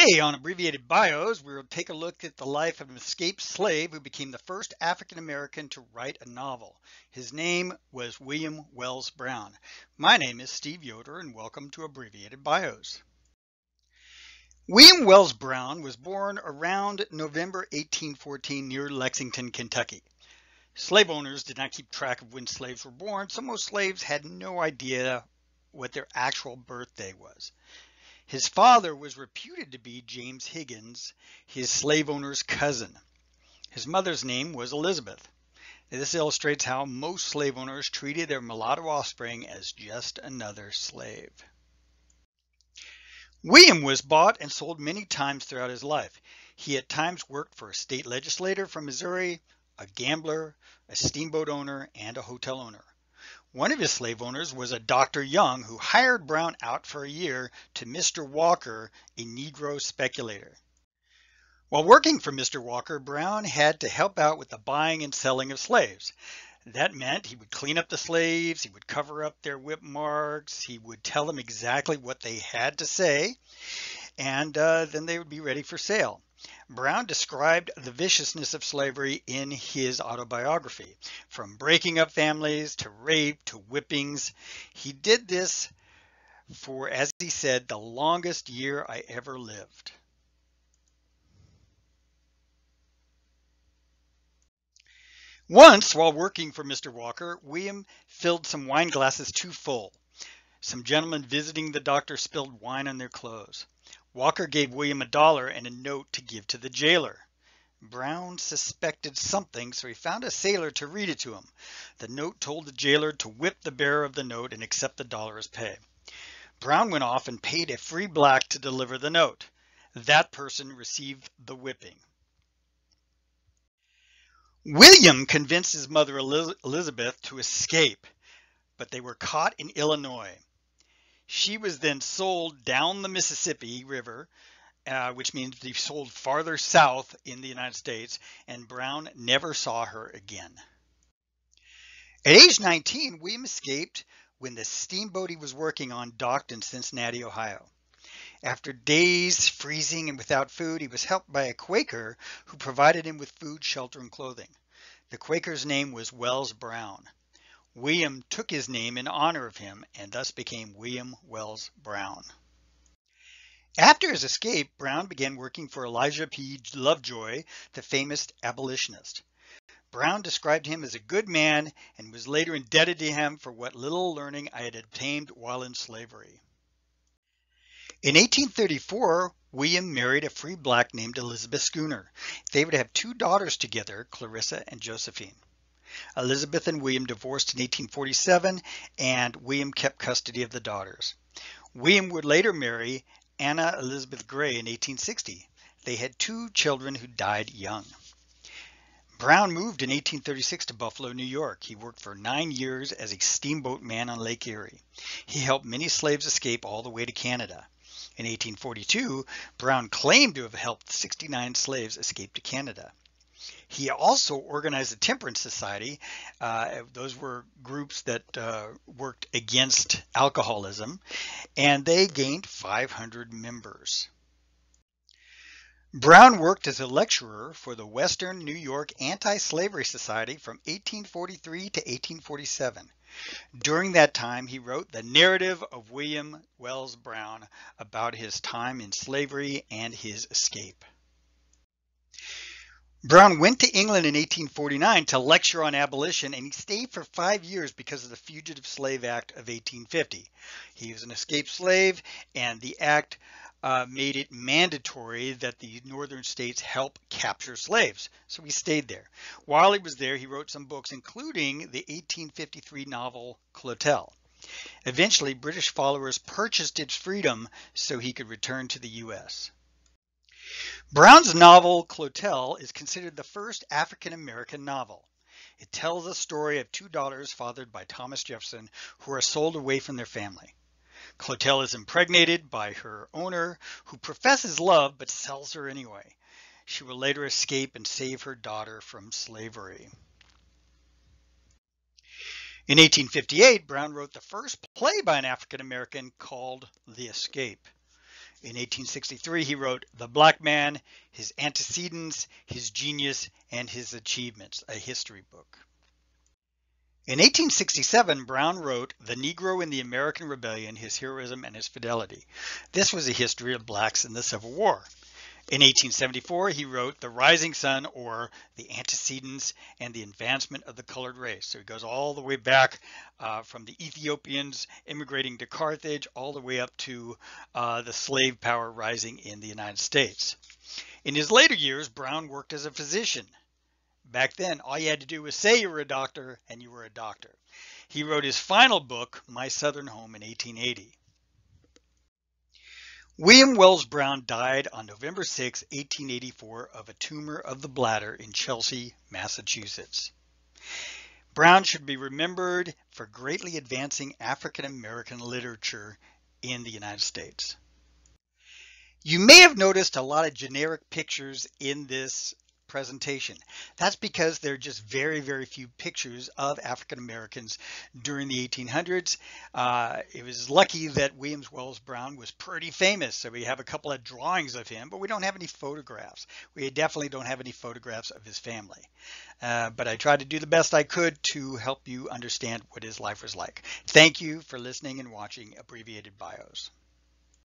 Today on Abbreviated Bios, we'll take a look at the life of an escaped slave who became the first African American to write a novel. His name was William Wells Brown. My name is Steve Yoder and welcome to Abbreviated Bios. William Wells Brown was born around November 1814 near Lexington, Kentucky. Slave owners did not keep track of when slaves were born, so most slaves had no idea what their actual birthday was. His father was reputed to be James Higgins, his slave owner's cousin. His mother's name was Elizabeth. This illustrates how most slave owners treated their mulatto offspring as just another slave. William was bought and sold many times throughout his life. He at times worked for a state legislator from Missouri, a gambler, a steamboat owner, and a hotel owner. One of his slave owners was a Dr. Young who hired Brown out for a year to Mr. Walker, a Negro speculator. While working for Mr. Walker, Brown had to help out with the buying and selling of slaves. That meant he would clean up the slaves, he would cover up their whip marks, he would tell them exactly what they had to say, and uh, then they would be ready for sale. Brown described the viciousness of slavery in his autobiography, from breaking up families to rape to whippings. He did this for, as he said, the longest year I ever lived. Once, while working for Mr. Walker, William filled some wine glasses too full. Some gentlemen visiting the doctor spilled wine on their clothes. Walker gave William a dollar and a note to give to the jailer. Brown suspected something, so he found a sailor to read it to him. The note told the jailer to whip the bearer of the note and accept the dollar as pay. Brown went off and paid a free black to deliver the note. That person received the whipping. William convinced his mother Elizabeth to escape, but they were caught in Illinois. She was then sold down the Mississippi River, uh, which means they sold farther south in the United States, and Brown never saw her again. At age 19, William escaped when the steamboat he was working on docked in Cincinnati, Ohio. After days freezing and without food, he was helped by a Quaker who provided him with food, shelter, and clothing. The Quaker's name was Wells Brown. William took his name in honor of him and thus became William Wells Brown. After his escape, Brown began working for Elijah P. Lovejoy, the famous abolitionist. Brown described him as a good man and was later indebted to him for what little learning I had obtained while in slavery. In 1834, William married a free black named Elizabeth Schooner. They would have two daughters together, Clarissa and Josephine. Elizabeth and William divorced in 1847, and William kept custody of the daughters. William would later marry Anna Elizabeth Gray in 1860. They had two children who died young. Brown moved in 1836 to Buffalo, New York. He worked for nine years as a steamboat man on Lake Erie. He helped many slaves escape all the way to Canada. In 1842, Brown claimed to have helped 69 slaves escape to Canada. He also organized a temperance society. Uh, those were groups that uh, worked against alcoholism, and they gained 500 members. Brown worked as a lecturer for the Western New York Anti-Slavery Society from 1843 to 1847. During that time, he wrote the narrative of William Wells Brown about his time in slavery and his escape. Brown went to England in 1849 to lecture on abolition, and he stayed for five years because of the Fugitive Slave Act of 1850. He was an escaped slave, and the act uh, made it mandatory that the northern states help capture slaves. So he stayed there. While he was there, he wrote some books, including the 1853 novel Clotel. Eventually, British followers purchased its freedom so he could return to the U.S. Brown's novel Clotel is considered the first African American novel. It tells the story of two daughters fathered by Thomas Jefferson who are sold away from their family. Clotel is impregnated by her owner who professes love but sells her anyway. She will later escape and save her daughter from slavery. In 1858, Brown wrote the first play by an African American called The Escape. In 1863, he wrote The Black Man, His Antecedents, His Genius, and His Achievements, a history book. In 1867, Brown wrote The Negro in the American Rebellion, His Heroism and His Fidelity. This was a history of blacks in the Civil War. In 1874, he wrote The Rising Sun or The Antecedents and the Advancement of the Colored Race. So he goes all the way back uh, from the Ethiopians immigrating to Carthage all the way up to uh, the slave power rising in the United States. In his later years, Brown worked as a physician. Back then, all you had to do was say you were a doctor and you were a doctor. He wrote his final book, My Southern Home, in 1880. William Wells Brown died on November 6, 1884 of a tumor of the bladder in Chelsea, Massachusetts. Brown should be remembered for greatly advancing African American literature in the United States. You may have noticed a lot of generic pictures in this presentation. That's because there are just very, very few pictures of African Americans during the 1800s. Uh, it was lucky that Williams Wells Brown was pretty famous, so we have a couple of drawings of him, but we don't have any photographs. We definitely don't have any photographs of his family. Uh, but I tried to do the best I could to help you understand what his life was like. Thank you for listening and watching Abbreviated Bios.